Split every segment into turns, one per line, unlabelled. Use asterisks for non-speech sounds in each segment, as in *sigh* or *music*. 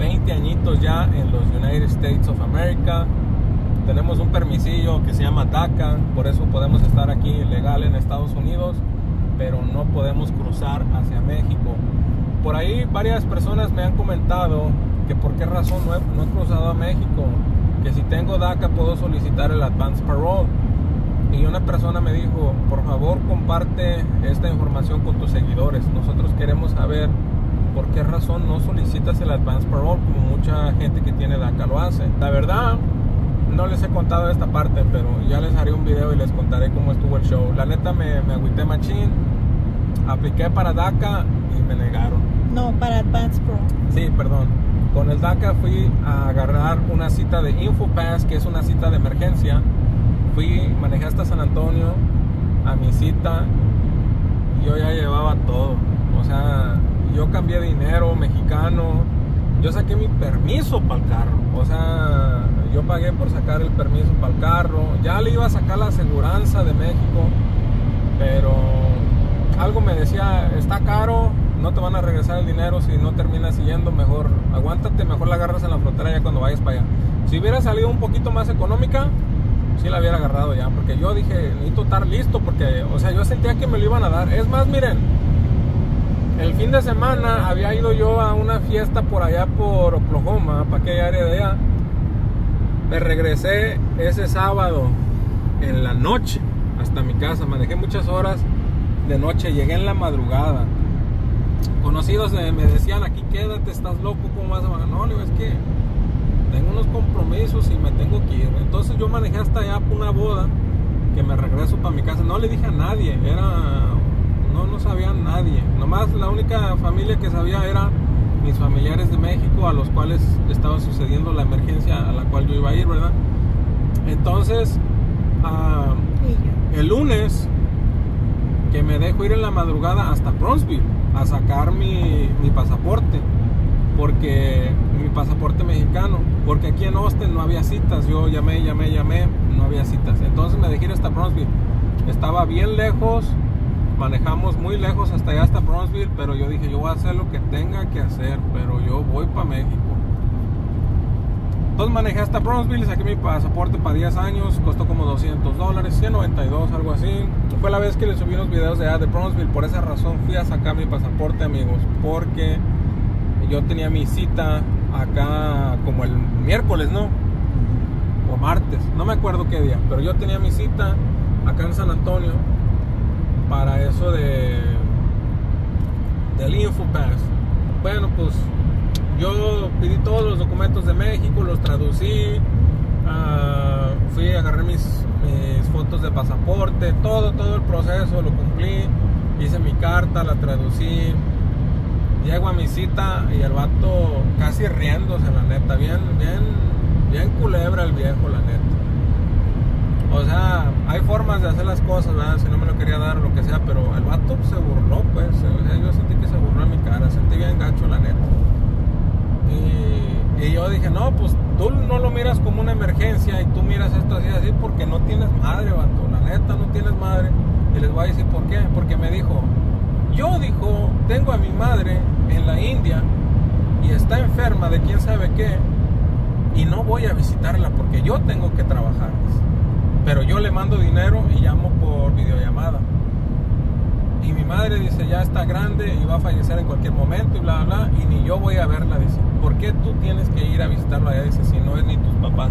20 añitos ya en los United States of America. Tenemos un permisillo que se llama DACA, por eso podemos estar aquí legal en Estados Unidos, pero no podemos cruzar hacia México. Por ahí varias personas me han comentado que por qué razón no he, no he cruzado a México, que si tengo DACA puedo solicitar el Advance Parole. Y una persona me dijo, por favor comparte esta información con tus seguidores. Nosotros queremos saber por qué razón no solicitas el Advance Parole como mucha gente que tiene DACA lo hace. La verdad, no les he contado esta parte, pero ya les haré un video y les contaré cómo estuvo el show. La neta me, me agüité machín, apliqué para DACA y me negaron.
No, para Advance Pro.
Sí, perdón. Con el DACA fui a agarrar una cita de InfoPass, que es una cita de emergencia. Fui, manejé hasta San Antonio a mi cita. Yo ya llevaba todo. O sea, yo cambié dinero mexicano. Yo saqué mi permiso para el carro. O sea, yo pagué por sacar el permiso para el carro. Ya le iba a sacar la aseguranza de México. Pero algo me decía, está caro, no te van a regresar el dinero si no terminas siguiendo, mejor aguántate, mejor la agarras en la frontera ya cuando vayas para allá. Si hubiera salido un poquito más económica, sí la hubiera agarrado ya, porque yo dije, necesito estar listo, porque, o sea, yo sentía que me lo iban a dar. Es más, miren, el fin de semana había ido yo a una fiesta por allá por Oklahoma, para aquella área de allá. Me regresé ese sábado en la noche hasta mi casa, manejé muchas horas de noche, llegué en la madrugada conocidos me decían aquí quédate, estás loco, ¿cómo vas a bajar? No, es que tengo unos compromisos y me tengo que ir. Entonces yo manejé hasta allá por una boda que me regreso para mi casa. No le dije a nadie, era no no sabía nadie. Nomás la única familia que sabía era mis familiares de México a los cuales estaba sucediendo la emergencia a la cual yo iba a ir, ¿verdad? Entonces, uh, el lunes que me dejo ir en la madrugada hasta Bronzeville a sacar mi, mi, pasaporte porque mi pasaporte mexicano porque aquí en Austin no había citas yo llamé llamé llamé no había citas entonces me dejé ir hasta Bronzeville estaba bien lejos manejamos muy lejos hasta allá hasta Bronzeville pero yo dije yo voy a hacer lo que tenga que hacer pero yo voy para México entonces manejé hasta Bronzeville, saqué mi pasaporte para 10 años, costó como 200 dólares, 192, algo así. Fue la vez que le subí unos videos de allá de Bronzeville, por esa razón fui a sacar mi pasaporte, amigos, porque yo tenía mi cita acá como el miércoles, ¿no? O martes, no me acuerdo qué día, pero yo tenía mi cita acá en San Antonio para eso de del InfoPass. Bueno, pues yo pedí todos los documentos de México, los traducí, uh, fui a mis, mis, fotos de pasaporte, todo, todo el proceso lo cumplí, hice mi carta, la traducí, llego a mi cita y el vato casi riéndose, la neta, bien, bien, bien culebra el viejo, la neta. O sea, hay formas de hacer las cosas, ¿verdad? Si no me lo quería dar o lo que sea, pero el vato se burló, pues. O sea, yo sentí que se burló en mi cara, sentí bien gacho, la neta. Y, yo dije, no, pues tú no lo miras como una emergencia y tú miras esto así, así, porque no tienes madre, vato. La neta, no tienes madre. Y les voy a decir por qué. Porque me dijo, yo dijo, tengo a mi madre en la India y está enferma de quién sabe qué. Y no voy a visitarla porque yo tengo que trabajar. Pero yo le mando dinero y llamo por videollamada. Y mi madre dice, ya está grande y va a fallecer en cualquier momento y bla, bla, y ni yo voy a verla, dice. ¿Por qué tú tienes que ir a visitarlo allá? Dice, si no es ni tus papás.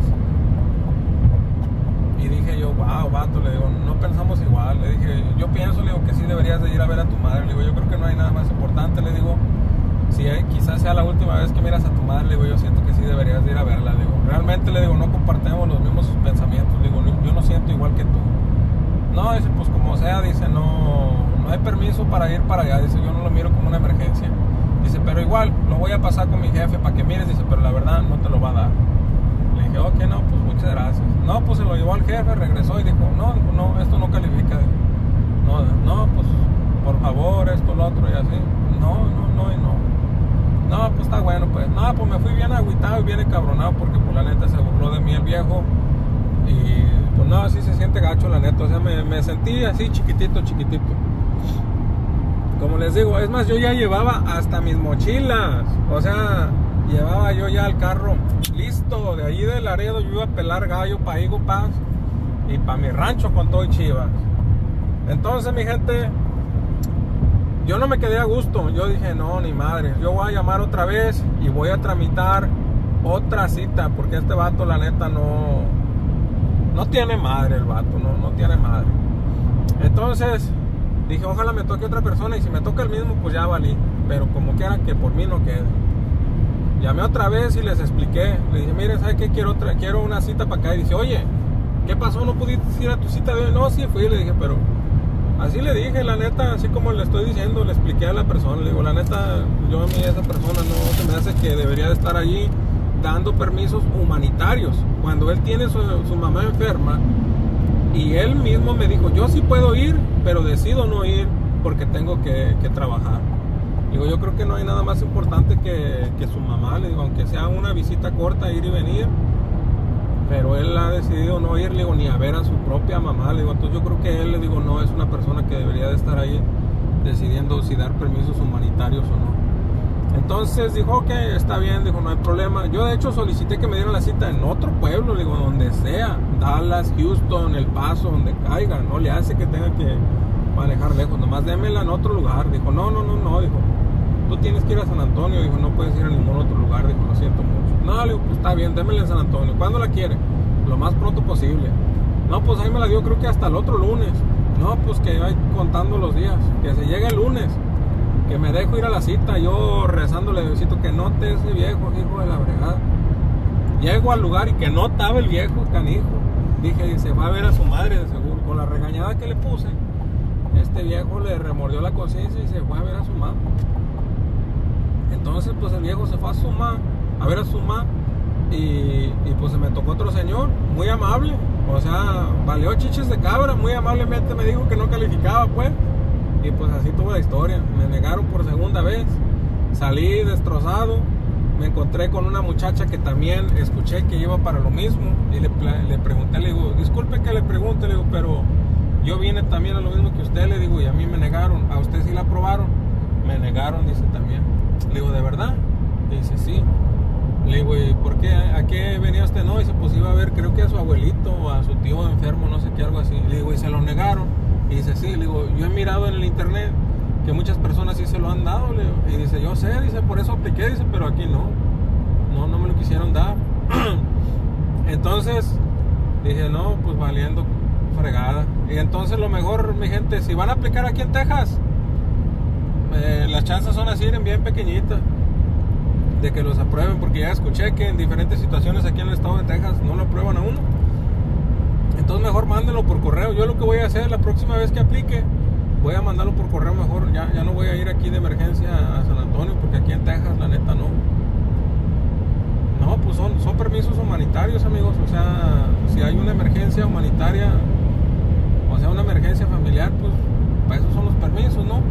Y dije yo, wow, vato, le digo, no pensamos igual. Le dije, yo pienso, le digo, que sí deberías de ir a ver a tu madre. Le digo, yo creo que no hay nada más importante, le digo. Si quizás sea la última vez que miras a tu madre, le digo, yo siento que sí deberías de ir a verla. Le digo, realmente le digo, no compartimos los mismos pensamientos. Siento igual que tú. No, dice, pues como sea, dice, no, no hay permiso para ir para allá. Dice, yo no lo miro como una emergencia. Dice, pero igual, lo voy a pasar con mi jefe para que mires. Dice, pero la verdad no te lo va a dar. Le dije, ok, no, pues muchas gracias. No, pues se lo llevó al jefe, regresó y dijo, no, no, esto no califica. No, no, pues por favor, esto, lo otro y así. No, no, no y no. No, pues está bueno, pues. No, pues me fui bien agüitado y bien encabronado porque por la neta se burló de mí el viejo. Y pues no, así se siente gacho la neta. O sea, me, sentí así chiquitito, chiquitito. Como les digo, es más, yo ya llevaba hasta mis mochilas. O sea, llevaba yo ya el carro listo. De ahí de Laredo yo iba a pelar gallo para Higo Paz y para mi rancho con todo y chivas. Entonces, mi gente, yo no me quedé a gusto. Yo dije, no, ni madre. Yo voy a llamar otra vez y voy a tramitar otra cita. Porque este vato, la neta, no. No tiene madre el vato, no, no tiene madre. Entonces, dije, ojalá me toque otra persona. Y si me toca el mismo, pues ya valí. Pero como quiera que por mí no quede. Llamé otra vez y les expliqué. Le dije, mire, ¿sabe qué? Quiero, otra, quiero una cita para acá. Y dice, oye, ¿qué pasó? ¿No pudiste ir a tu cita de hoy? No, sí fui. Le dije, pero así le dije, la neta, así como le estoy diciendo, le expliqué a la persona. Le digo, la neta, yo a mí esa persona no se me hace que debería de estar allí dando permisos humanitarios. Cuando él tiene su, su mamá enferma y él mismo me dijo, yo sí puedo ir, pero decido no ir porque tengo que, que trabajar. Digo, yo creo que no hay nada más importante que, que, su mamá, le digo, aunque sea una visita corta, ir y venir. Pero él ha decidido no ir, le digo, ni a ver a su propia mamá, le digo, entonces yo creo que él, le digo, no es una persona que debería de estar ahí decidiendo si dar permisos humanitarios o no. Entonces dijo, ok, está bien, dijo, no hay problema. Yo de hecho solicité que me dieran la cita en otro pueblo, digo, donde sea, Dallas, Houston, El Paso, donde caiga, no le hace que tenga que manejar lejos, nomás démela en otro lugar. Dijo, no, no, no, no, dijo, tú tienes que ir a San Antonio, dijo, no puedes ir a ningún otro lugar, dijo, lo siento mucho. No, le digo, pues está bien, démela en San Antonio. ¿Cuándo la quiere? Lo más pronto posible. No, pues ahí me la dio creo que hasta el otro lunes. No, pues que vaya contando los días, que se llegue el lunes, que me dejo ir a la cita, yo rezándole, Diosito, que note ese viejo, hijo de la bregada. Llego al lugar y que no estaba el viejo, canijo. Dije, se va a ver a su madre de seguro, con la regañada que le puse este viejo le remordió la conciencia y se fue a ver a su mamá. Entonces, pues el viejo se fue a su mamá, a ver a su mamá, y, y, pues se me tocó otro señor, muy amable, o sea, valió chiches de cabra, muy amablemente me dijo que no calificaba, pues, y pues así tuvo la historia. Me negaron por segunda vez, salí destrozado, me encontré con una muchacha que también escuché que iba para lo mismo, y le, le pregunté, le digo, disculpe que le pregunte, le digo, pero yo vine también a lo mismo que usted, le digo, y a mí me negaron, a usted sí la aprobaron, me negaron, dice también. Le digo, ¿de verdad? Dice, sí. Le digo, ¿y por qué? ¿A qué venía usted? No, dice, pues iba a ver, creo que a su abuelito o a su tío enfermo, no sé qué, algo así. Le digo, ¿y se lo negaron? Y dice, sí. Le digo, yo he mirado en el internet que muchas personas sí se lo han dado. Le digo, y dice, yo sé, dice, por eso apliqué, dice, pero aquí no. No, no me lo quisieron dar. *clears throat* Entonces, dije, no, pues valiendo fregada. Y entonces lo mejor, mi gente, si van a aplicar aquí en Texas, eh, las chances son así, bien pequeñitas, de que los aprueben, porque ya escuché que en diferentes situaciones aquí en el estado de Texas no lo aprueban a uno. Entonces mejor mándenlo por correo. Yo lo que voy a hacer la próxima vez que aplique, voy a mandarlo por correo mejor. Ya, ya no voy a ir aquí de emergencia a San Antonio, porque aquí en Texas la neta no. No, pues son, son permisos humanitarios, amigos. O sea, si hay una emergencia humanitaria, o sea, una emergencia familiar, pues para eso son los permisos, ¿no?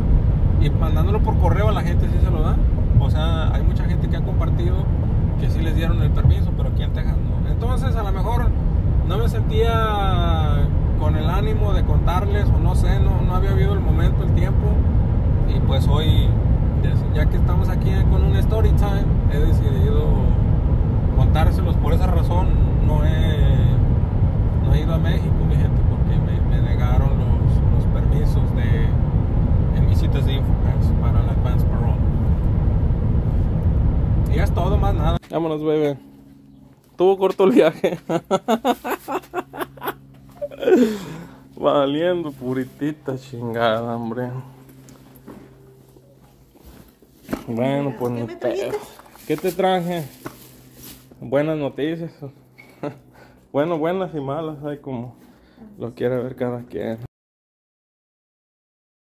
Y mandándolo por correo a la gente sí se lo dan. O sea, hay mucha gente que ha compartido que sí les dieron el permiso, pero aquí en Texas no. Entonces, a lo mejor no me sentía con el ánimo de contarles, o no sé, no, no había habido el momento, el tiempo. Y pues hoy, ya que estamos aquí con un story time, he decidido contárselos. Por esa razón no he, ido a México, mi gente, porque me, negaron los, permisos de en mis citas de Infopass para la Advance Parole. Y es todo, más nada. Vámonos, bebé. Tuvo corto el viaje. *laughs* Valiendo puritita chingada, hombre. Bueno, pues ni pedo. ¿Qué te traje? Buenas noticias. *laughs* bueno, buenas y malas, hay como lo quiere ver cada quien.